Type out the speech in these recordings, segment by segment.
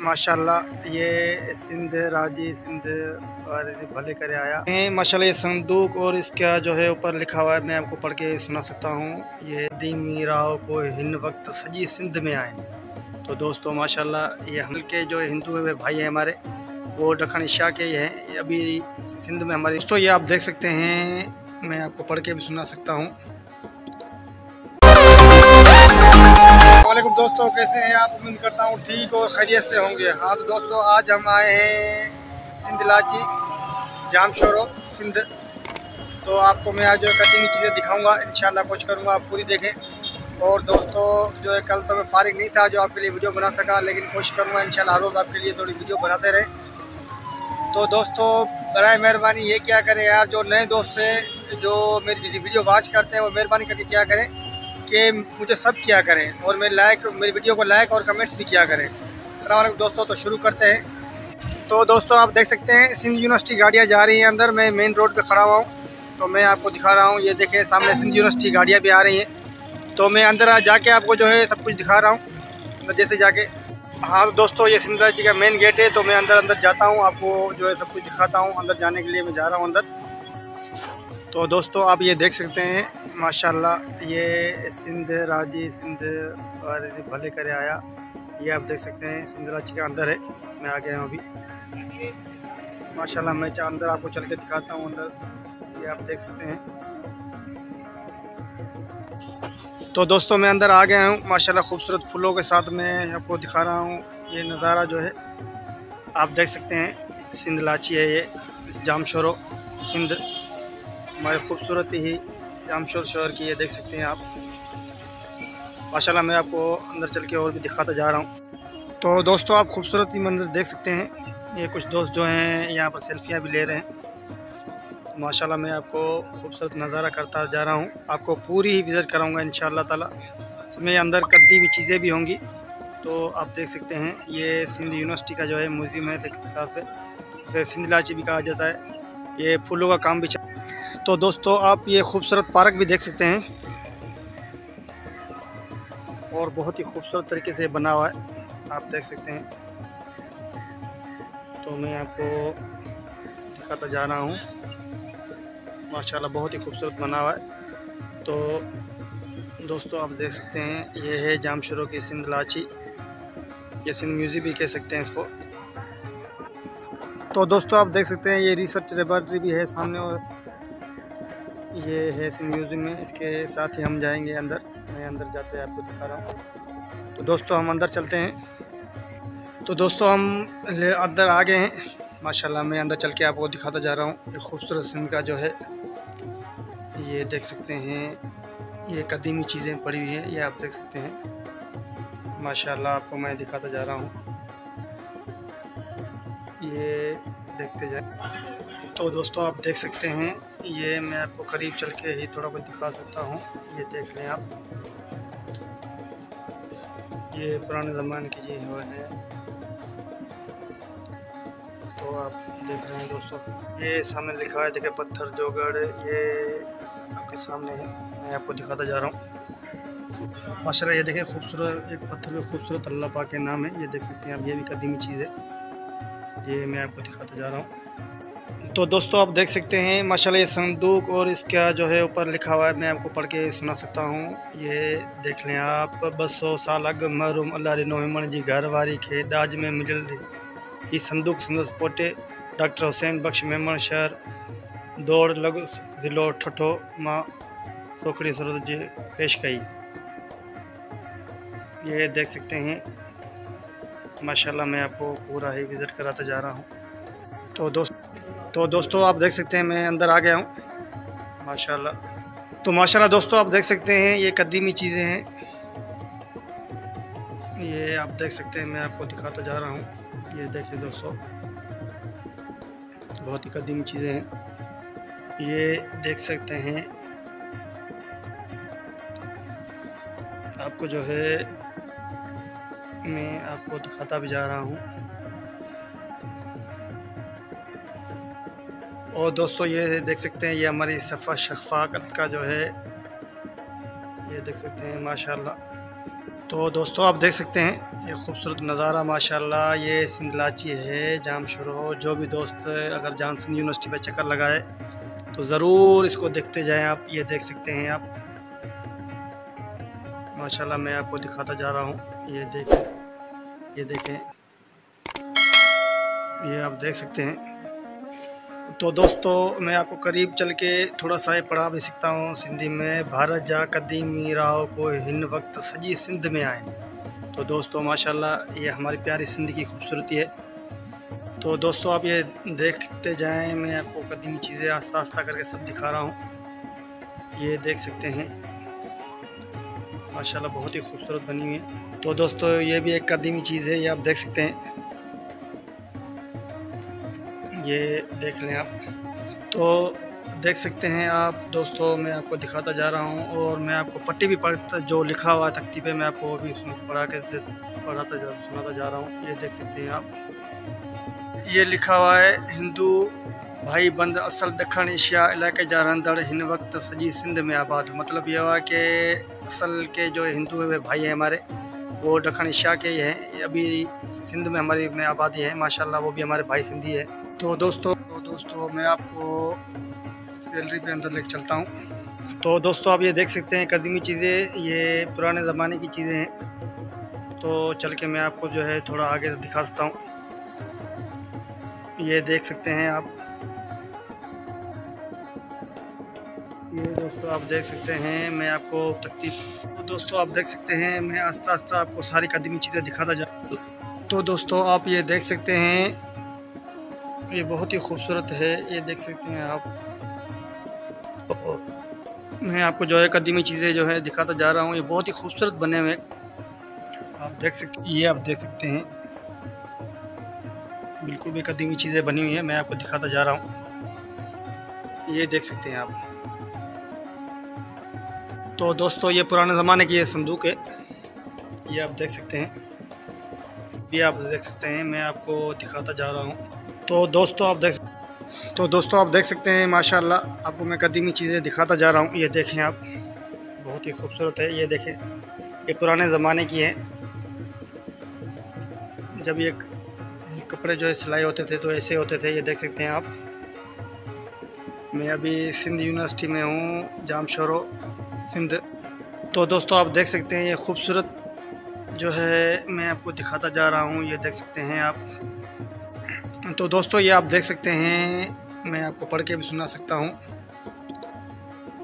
माशाल्लाह, ये सिंध, राज़ी सिंध, और भले करे आया। माशाल्लाह, ये संदूक और इसका जो है ऊपर लिखा हुआ है, मैं आपको पढ़ के सुना सकता हूँ। ये दीमी राव को हिन वक्त सजी सिंध में आए। तो दोस्तों, माशाल्लाह, ये हम के जो हिंदू है भाई हैं हमारे, वो दखन शाह के ही हैं। अभी सिंध में हमारे। दोस्तों, ये आप देख सकते हैं, मैं आपको पढ़ के भी सुना सकता हूँ। वालेकुम दोस्तों, कैसे हैं आप? उम्मीद करता हूँ ठीक और खैरियत से होंगे। हाँ तो दोस्तों, आज हम आए हैं सिंध लाची जाम शोरो सिंध। तो आपको मैं आज जो कटिंग चीज़ें दिखाऊँगा इन कुछ करूँगा, आप पूरी देखें। और दोस्तों, जो है कल तो मैं फारिग नहीं था, जो आपके लिए वीडियो बना सका, लेकिन कोशिश करूँगा इन हर रोज़ आपके लिए थोड़ी वीडियो बनाते रहे। तो दोस्तों बर मेहरबानी, ये क्या करें यार, जो नए दोस्त से जो मेरी वीडियो वॉच करते हैं, वो मेहरबानी करके क्या करें? कि मुझे सब किया करें और मेरे लाइक मेरी वीडियो को लाइक और कमेंट्स भी किया करें। अलैक्म दोस्तों तो शुरू करते हैं। तो दोस्तों, आप देख सकते हैं, सिंध यूनिवर्सिटी गाड़ियाँ जा रही हैं अंदर। मैं मेन रोड पर खड़ा हुआ हूँ। तो मैं आपको दिखा रहा हूँ, ये देखें, सामने सिंध यूनिवर्सिटी गाड़ियाँ भी आ रही हैं। तो मैं अंदर जाके आपको जो है सब कुछ दिखा रहा हूँ, अंदर जैसे जाके। हाँ तो दोस्तों, ये सिंध जी का मेन गेट है तो मैं अंदर अंदर जाता हूँ, आपको जो है सब कुछ दिखाता हूँ। अंदर जाने के लिए मैं जा रहा हूँ अंदर। तो दोस्तों, आप ये देख सकते हैं, माशाल्लाह, ये सिंध राज़ी, सिंध और भले करे आया। ये आप देख सकते हैं, सिंध राज़ी के अंदर है। मैं आ गया हूँ अभी। माशाल्लाह, मैं अंदर आपको चल के दिखाता हूँ अंदर। ये आप देख सकते हैं। तो दोस्तों, मैं अंदर आ गया हूँ। माशाल्लाह, खूबसूरत फूलों के साथ मैं आपको दिखा रहा हूँ। ये नज़ारा जो है, आप देख सकते हैं, सिंध लाची है ये जाम शोरो सिंध। हमारे खूबसूरत ही जामशोर शहर की, ये देख सकते हैं आप। माशाल्लाह मैं आपको अंदर चल के और भी दिखाता जा रहा हूँ। तो दोस्तों, आप खूबसूरत मंदिर देख सकते हैं। ये कुछ दोस्त जो हैं, यहाँ पर सेल्फियाँ भी ले रहे हैं। माशाल्लाह मैं आपको खूबसूरत नज़ारा करता जा रहा हूँ। आपको पूरी ही विज़िट कराऊँगा इन ताला। इसमें अंदर कद्दी हुई चीज़ें भी होंगी। तो आप देख सकते हैं, ये सिंध यूनिवर्सिटी का जो है म्यूज़ियम है, इस हिसाब से। सिंध लाची भी कहा जाता है। ये फूलों का काम भी तो दोस्तों, आप ये खूबसूरत पार्क भी देख सकते हैं। और बहुत ही खूबसूरत तरीके से बना हुआ है, आप देख सकते हैं। तो मैं आपको दिखाता जा रहा हूँ। माशाल्लाह, बहुत ही खूबसूरत बना हुआ है। तो दोस्तों, आप देख सकते हैं, ये है जामशुरों की सिंध लाची। ये सिंध म्यूज़ियम भी कह सकते हैं इसको। तो दोस्तों, आप देख सकते हैं, ये रिसर्च लेबॉर्ट्री भी है सामने ये है इस म्यूज़ियम में। इसके साथ ही हम जाएँगे अंदर। मैं अंदर जाते हैं आपको दिखा रहा हूँ। तो दोस्तों, हम अंदर चलते हैं। तो दोस्तों, हम अंदर आ गए हैं। माशाल्लाह, मैं अंदर चल के आपको दिखाता जा रहा हूँ। ये खूबसूरत सिंह का जो है, ये देख सकते हैं। ये कदीमी चीज़ें पड़ी हुई हैं, ये आप देख सकते हैं। माशाल्लाह, आपको मैं दिखाता जा रहा हूँ। ये देखते जाए। तो दोस्तों, आप देख सकते हैं ये मैं आपको करीब चल के ही थोड़ा कुछ दिखा सकता हूँ। ये देख लें आप। ये पुराने ज़माने की चीज़ हुए हैं। तो आप देख रहे हैं दोस्तों, ये सामने लिखा है देखे पत्थर जोगढ़ ये आपके सामने है। मैं आपको दिखाता जा रहा हूँ। माशाल्लाह, ये देखें खूबसूरत, एक पत्थर में खूबसूरत अल्लाह पाक के नाम है। ये देख सकते हैं आप, ये भी कदीमी चीज़ है। ये मैं आपको दिखाता जा रहा हूँ। तो दोस्तों आप देख सकते हैं, माशाल्लाह ये संदूक और इसका जो है ऊपर लिखा हुआ है, मैं आपको पढ़ के सुना सकता हूँ। ये देख लें आप, बस साल अग महरूम, अल्लाह रे जी घर वारी खे, दाज में मिलियल ही संदूक संदस पोटे डॉक्टर हुसैन बख्श मेमण शहर, दौड़ लग ज़िलो ठठो, माँ सोखड़ी सूरत जी पेश कई। ये देख सकते हैं, माशाल्लाह मैं आपको पूरा ही विज़िट कराता जा रहा हूँ। तो दोस्त तो दोस्तों, आप देख सकते हैं, मैं अंदर आ गया हूँ। माशाल्लाह। तो माशाल्लाह दोस्तों, आप देख सकते हैं, ये कदीमी चीज़ें हैं। ये आप देख सकते हैं, मैं आपको दिखाता जा रहा हूँ। ये देखिए दोस्तों, बहुत ही कदीमी चीज़ें हैं। ये देख सकते हैं, आपको जो है, मैं आपको दिखाता भी जा रहा हूँ। और दोस्तों ये देख सकते हैं, ये हमारी सफ़ा शफाकत का जो है, ये देख सकते हैं, माशाल्लाह। तो दोस्तों आप देख सकते हैं, ये खूबसूरत नज़ारा, माशाल्लाह, ये सिंधलाची है, जाम शुरू हो, जो भी दोस्त, अगर जाम सिंध यूनिवर्सिटी पे चक्कर लगाए तो ज़रूर इसको देखते जाएँ आप, ये देख सकते हैं आप। माशाल्लाह मैं आपको दिखाता जा रहा हूँ, ये देखें ये देखें, ये आप देख सकते हैं। तो दोस्तों, मैं आपको करीब चल के थोड़ा सा ये पढ़ा भी सीखता हूँ सिंधी में। भारत जा कदीमी राव को हिन वक्त सजी सिंध में आए। तो दोस्तों, माशाल्लाह, ये हमारी प्यारी सिंध की खूबसूरती है। तो दोस्तों, आप ये देखते जाएँ, मैं आपको कदीमी चीज़ें आस्ता आस्ता करके सब दिखा रहा हूँ। ये देख सकते हैं। माशाल्लाह, बहुत ही खूबसूरत बनी हुई है। तो दोस्तों, ये भी एक कदीमी चीज़ है, ये आप देख सकते हैं। ये देख लें आप। तो देख सकते हैं आप, दोस्तों, मैं आपको दिखाता जा रहा हूँ और मैं आपको पट्टी भी पढ़ता, जो लिखा हुआ है तख्ती पे, मैं आपको वो भी उसमें पढ़ा के पढ़ाता जा, सुनाता जा रहा हूँ। ये देख सकते हैं आप। ये लिखा हुआ है, हिंदू भाई बंद असल दखण एशिया इलाके जा रहंदड़ हिन वक्त सजी सिंध में आबाद। मतलब ये हुआ कि असल के जो हिंदू है भाई हैं हमारे। वो दखण एशिया के ही हैं। अभी सिंध में हमारी में आबादी है, माशाल्लाह, वो भी हमारे भाई सिंधी है। तो दोस्तों तो दोस्तों, मैं आपको इस गैलरी पे अंदर लेके चलता हूँ। तो दोस्तों, आप ये देख सकते हैं कदीमी चीज़ें, ये पुराने ज़माने की चीज़ें हैं। तो चल के मैं आपको जो है थोड़ा आगे दिखा सकता हूँ। ये देख सकते हैं आप। ये दोस्तों, आप देख सकते हैं, मैं आपको तकती तो दोस्तों, आप देख सकते हैं, मैं आस्ता आस्ता आपको सारी कदीमी चीज़ें दिखाता जा तो दोस्तों, आप ये देख सकते हैं ये बहुत ही खूबसूरत है, ये देख सकते हैं आप। मैं आपको जो है कदीमी चीज़ें जो है दिखाता जा रहा हूँ, ये बहुत ही खूबसूरत बने हुए आप देख सकते ये आप देख सकते हैं। बिल्कुल भी कदीमी चीज़ें बनी हुई हैं, मैं आपको दिखाता जा रहा हूँ। ये देख सकते हैं आप। तो दोस्तों, ये पुराने ज़माने की ये संदूक है। ये आप देख सकते हैं। ये आप देख सकते हैं, मैं आपको दिखाता जा रहा हूँ। तो दोस्तों आप देख तो दोस्तों आप देख सकते हैं, माशाल्लाह, आपको मैं कदीमी चीज़ें दिखाता जा रहा हूँ। ये देखें आप, बहुत ही खूबसूरत है। ये देखें, ये पुराने ज़माने की है। जब ये कपड़े जो है सिलाई होते थे तो ऐसे होते थे। ये देख सकते हैं आप, मैं अभी सिंध यूनिवर्सिटी में हूँ जाम शोरो सिंध। तो दोस्तों आप देख सकते हैं, ये खूबसूरत जो है, मैं आपको दिखाता जा रहा हूँ। ये देख सकते हैं आप तो दोस्तों, ये आप देख सकते हैं। मैं आपको पढ़ के भी सुना सकता हूँ।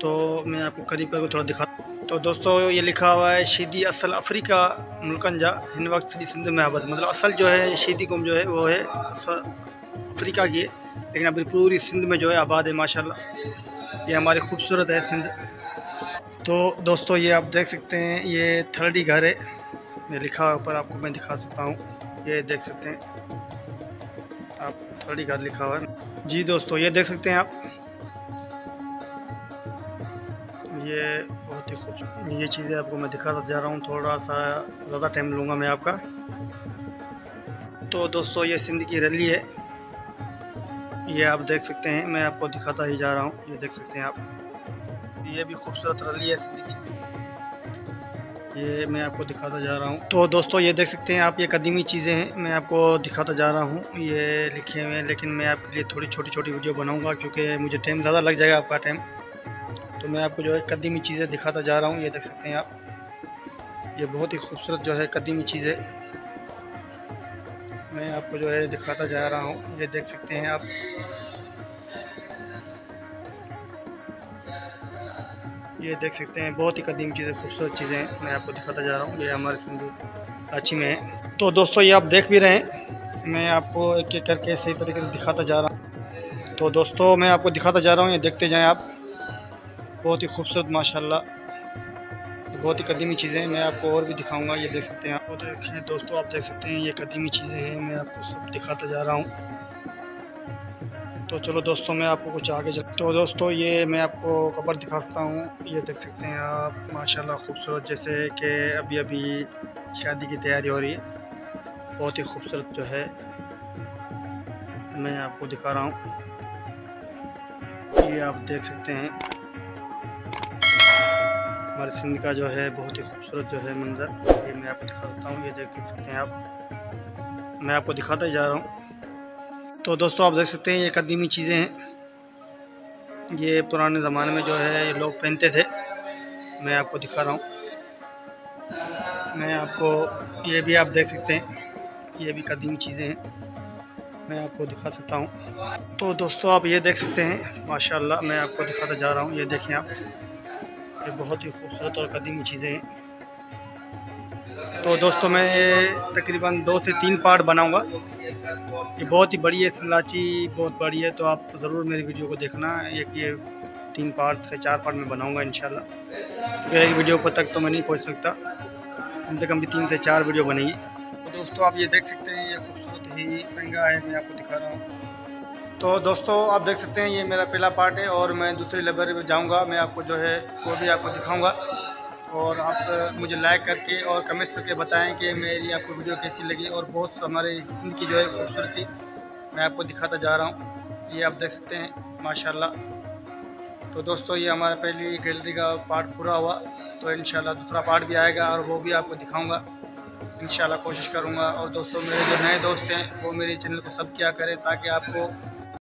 तो मैं आपको करीब करके थोड़ा दिखा तो दोस्तों, ये लिखा हुआ है, शीदी असल अफ्रीका मुल्कन जा हिन वक्त सॼी सिंध में आबाद मतलब असल जो है, शीदी कुम जो है, वो है अफ्रीका की है। लेकिन अभी पूरी सिंध में जो है आबाद है, माशाल्लाह। ये हमारी खूबसूरत है सिंध। तो दोस्तों, ये आप देख सकते हैं, ये थर्डी घर है। ये लिखा ऊपर आपको मैं दिखा सकता हूँ। ये देख सकते हैं। आप थोड़ी घर लिखा हुआ है। जी दोस्तों, ये देख सकते हैं आप। ये बहुत ही खूब ये चीज़ें आपको मैं दिखाता जा रहा हूँ, थोड़ा सा ज़्यादा टाइम लूँगा मैं आपका। तो दोस्तों, ये सिंध की रैली है। ये आप देख सकते हैं, मैं आपको दिखाता ही जा रहा हूँ। ये देख सकते हैं आप। ये भी खूबसूरत रैली है सिंध की। ये मैं आपको दिखाता जा रहा हूँ। तो दोस्तों, ये देख सकते हैं आप, ये कदीमी चीज़ें हैं। मैं आपको दिखाता जा रहा हूँ। ये लिखे हुए हैं, लेकिन मैं आपके लिए थोड़ी छोटी छोटी वीडियो बनाऊँगा, क्योंकि मुझे टाइम ज़्यादा लग जाएगा आपका टाइम तो मैं आपको जो है कदीमी चीज़ें दिखाता जा रहा हूँ। ये देख सकते हैं आप। ये बहुत ही खूबसूरत जो है कदीमी चीज़ें। मैं आपको जो है दिखाता जा रहा हूँ। ये देख सकते हैं आप। ये देख सकते हैं, बहुत ही कदीम चीज़ें, खूबसूरत चीज़ें मैं आपको दिखाता जा रहा हूँ। ये हमारे सिंधु रांची में है। तो दोस्तों, ये आप देख भी रहे हैं। मैं आपको एक एक करके सही तरीके से दिखाता जा रहा हूँ। तो दोस्तों, मैं आपको दिखाता जा रहा हूँ। ये देखते जाएँ आप। बहुत ही खूबसूरत, माशाल्लाह। बहुत ही कदीमी चीज़ें हैं। मैं आपको और भी दिखाऊँगा। ये देख सकते हैं आप। तो देखें दोस्तों, आप देख सकते हैं, ये कदीमी चीज़ें हैं। मैं आपको सब दिखाता जा रहा हूँ। तो चलो दोस्तों, मैं आपको कुछ आगे चल तो दोस्तों, ये मैं आपको कबर दिखाता हूँ। ये देख सकते हैं आप, माशाल्लाह खूबसूरत, जैसे कि अभी अभी शादी की तैयारी हो रही है। बहुत ही खूबसूरत जो है, मैं आपको दिखा रहा हूँ। ये आप देख सकते हैं, हमारे सिंध का जो है, बहुत ही खूबसूरत जो है मंज़र। ये मैं आपको दिखा सकता हूँ, ये देख सकते हैं आप। मैं आपको दिखाता ही जा रहा हूँ। तो दोस्तों, आप देख सकते हैं ये कदीमी चीज़ें हैं। ये पुराने ज़माने में जो है, ये लोग पहनते थे। मैं आपको दिखा रहा हूँ। मैं आपको, ये भी आप देख सकते हैं। ये भी कदीमी चीज़ें हैं। मैं आपको दिखा सकता हूँ। तो दोस्तों, आप ये देख सकते हैं, माशाल्लाह, मैं आपको दिखाता जा रहा हूँ। ये देखें आप, ये बहुत ही खूबसूरत और कदीमी चीज़ें हैं। तो दोस्तों, मैं तकरीबन दो से तीन पार्ट बनाऊँगा। ये बहुत ही बड़ी है सलाची बहुत बड़ी है तो आप ज़रूर मेरी वीडियो को देखना। एक ये तीन पार्ट से चार पार्ट में बनाऊँगा इन क्योंकि एक वीडियो पर तक तो मैं नहीं पहुँच सकता। कम से कम भी तीन से चार वीडियो बनेगी। तो दोस्तों, आप ये देख सकते हैं, ये खूबसूरत ही महँगा है, मैं आपको दिखा रहा हूँ। तो दोस्तों, आप देख सकते हैं, ये मेरा पहला पार्ट है और मैं दूसरी लाइब्रेरी में जाऊँगा, मैं आपको जो है वो भी आपको दिखाऊँगा। और आप मुझे लाइक करके और कमेंट्स करके बताएँ कि मेरी आपको वीडियो कैसी लगी और बहुत हमारे सिंध की जो है खूबसूरती मैं आपको दिखाता जा रहा हूँ। ये आप देख सकते हैं, माशाल्लाह। तो दोस्तों, ये हमारा पहली गैलरी का पार्ट पूरा हुआ तो इन दूसरा पार्ट भी आएगा और वो भी आपको दिखाऊँगा। इन कोशिश करूँगा। और दोस्तों, मेरे जो नए दोस्त हैं, वो मेरे चैनल को सब क्या करें ताकि आपको